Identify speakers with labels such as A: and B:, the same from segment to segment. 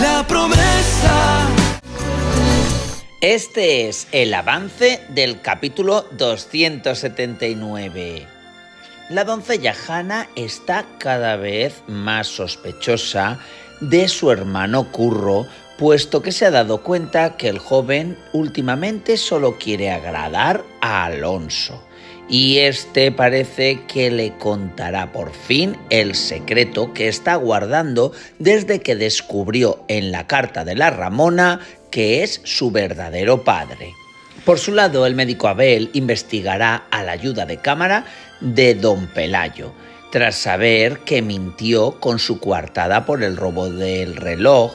A: la promesa.
B: Este es el avance del capítulo 279. La doncella Hannah está cada vez más sospechosa de su hermano Curro, puesto que se ha dado cuenta que el joven últimamente solo quiere agradar a Alonso. Y este parece que le contará por fin el secreto que está guardando desde que descubrió en la carta de la Ramona que es su verdadero padre. Por su lado, el médico Abel investigará a la ayuda de cámara de don Pelayo, tras saber que mintió con su coartada por el robo del reloj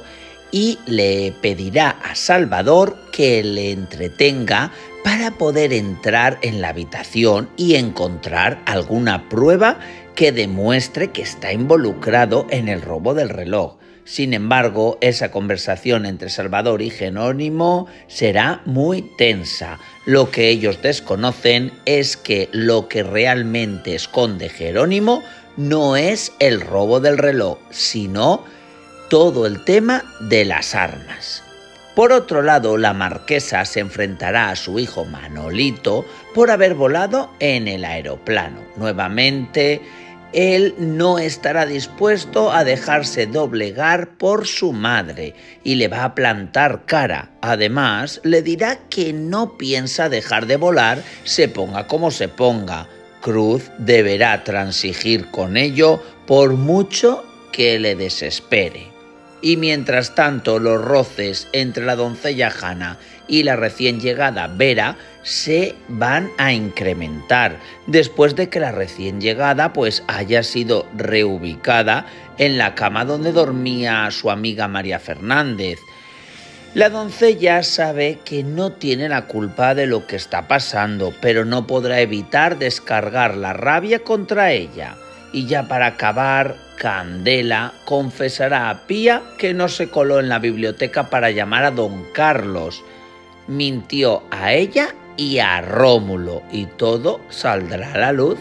B: y le pedirá a Salvador que le entretenga para poder entrar en la habitación y encontrar alguna prueba que demuestre que está involucrado en el robo del reloj. Sin embargo, esa conversación entre Salvador y Jerónimo será muy tensa. Lo que ellos desconocen es que lo que realmente esconde Jerónimo no es el robo del reloj, sino todo el tema de las armas. Por otro lado, la marquesa se enfrentará a su hijo Manolito por haber volado en el aeroplano. Nuevamente, él no estará dispuesto a dejarse doblegar por su madre y le va a plantar cara. Además, le dirá que no piensa dejar de volar, se ponga como se ponga. Cruz deberá transigir con ello por mucho que le desespere. Y mientras tanto, los roces entre la doncella Jana y la recién llegada Vera se van a incrementar después de que la recién llegada pues haya sido reubicada en la cama donde dormía su amiga María Fernández. La doncella sabe que no tiene la culpa de lo que está pasando, pero no podrá evitar descargar la rabia contra ella. Y ya para acabar, Candela confesará a Pía que no se coló en la biblioteca para llamar a don Carlos, mintió a ella y a Rómulo y todo saldrá a la luz.